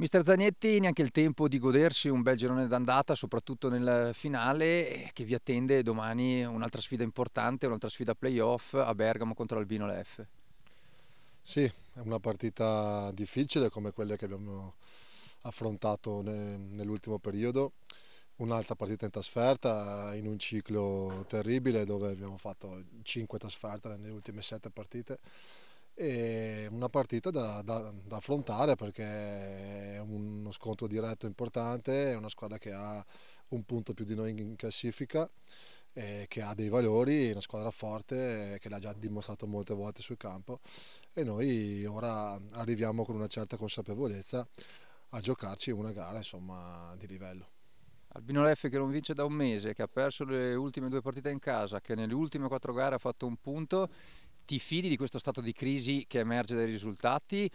Mister Zagnetti, neanche il tempo di godersi un bel girone d'andata, soprattutto nel finale, che vi attende domani un'altra sfida importante, un'altra sfida playoff a Bergamo contro Albino Leff. Sì, è una partita difficile come quelle che abbiamo affrontato nell'ultimo periodo, un'altra partita in trasferta in un ciclo terribile dove abbiamo fatto 5 trasferte nelle ultime 7 partite e una partita da, da, da, affrontare perché è uno scontro diretto importante, è una squadra che ha un punto più di noi in classifica, che ha dei valori, una squadra forte che l'ha già dimostrato molte volte sul campo e noi ora arriviamo con una certa consapevolezza a giocarci una gara insomma, di livello. Albino Leffe che non vince da un mese, che ha perso le ultime due partite in casa, che nelle ultime quattro gare ha fatto un punto ti fidi di questo stato di crisi che emerge dai risultati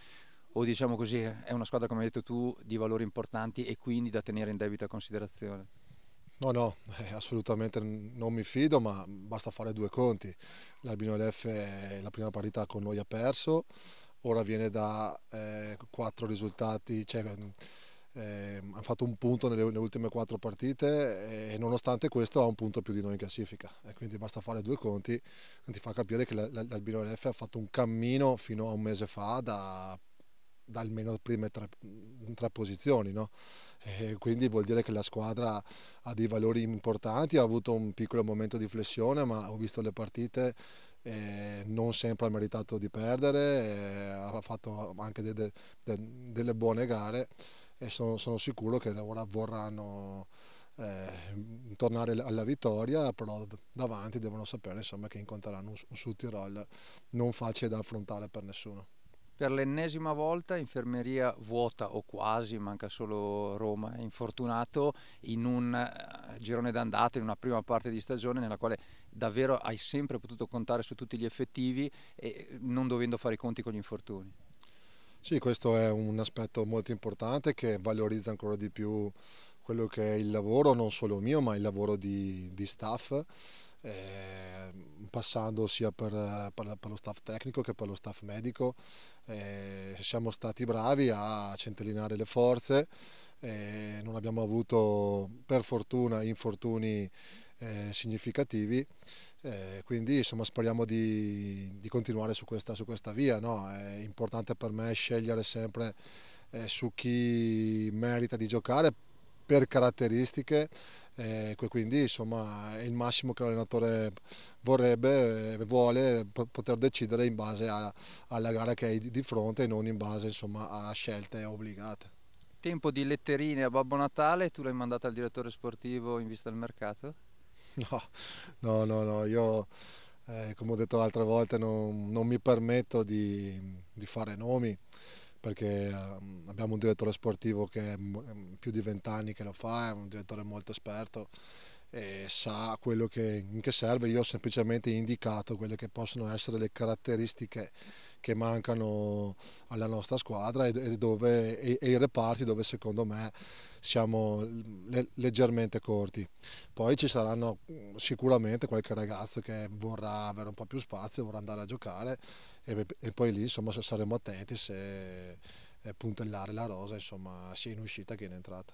o diciamo così è una squadra come hai detto tu di valori importanti e quindi da tenere in debita considerazione? No, no, eh, assolutamente non mi fido, ma basta fare due conti. L'Albino LF la prima partita con noi ha perso, ora viene da eh, quattro risultati, cioè, eh, ha fatto un punto nelle, nelle, ultime quattro partite e nonostante questo ha un punto più di noi in classifica e quindi basta fare due conti ti fa capire che l'Albino LF ha fatto un cammino fino a un mese fa da, da almeno le prime tre, tre posizioni no? quindi vuol dire che la squadra ha dei valori importanti ha avuto un piccolo momento di flessione ma ho visto le partite eh, non sempre ha meritato di perdere eh, ha fatto anche de, de, de, delle buone gare e sono, sono sicuro che ora vorranno eh, tornare alla vittoria, però davanti devono sapere insomma, che incontreranno un, un Sud Tirol non facile da affrontare per nessuno. Per l'ennesima volta infermeria vuota o quasi, manca solo Roma, infortunato in un eh, girone d'andata, in una prima parte di stagione nella quale davvero hai sempre potuto contare su tutti gli effettivi e non dovendo fare i conti con gli infortuni. Sì, questo è un aspetto molto importante che valorizza ancora di più quello che è il lavoro, non solo mio, ma il lavoro di, di staff, eh, passando sia per, per, per, lo staff tecnico che per lo staff medico. Eh, siamo stati bravi a centellinare le forze, eh, non abbiamo avuto per fortuna infortuni eh, significativi eh, quindi insomma, speriamo di, di continuare su questa, su questa via. No? È importante per me scegliere sempre eh, su chi merita di giocare per caratteristiche, eh, quindi insomma, è il massimo che l'allenatore vorrebbe, e vuole poter decidere in base a, alla gara che hai di fronte e non in base insomma, a scelte obbligate. Tempo di letterine a Babbo Natale, tu l'hai mandata al direttore sportivo in vista del mercato? No, no, no, no. io eh, come ho detto l'altra volta non, non mi permetto di, di, fare nomi perché eh, abbiamo un direttore sportivo che è più di vent'anni che lo fa, è un direttore molto esperto e sa quello che, in che serve, io ho semplicemente indicato quelle che possono essere le caratteristiche che mancano alla nostra squadra e, dove, e, e i reparti dove secondo me siamo leggermente corti. Poi ci saranno sicuramente qualche ragazzo che vorrà avere un po' più spazio, vorrà andare a giocare e, e poi lì insomma saremo attenti se eh, puntellare la rosa insomma sia in uscita che in entrata.